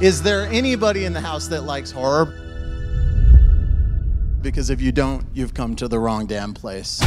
Is there anybody in the house that likes horror? Because if you don't, you've come to the wrong damn place.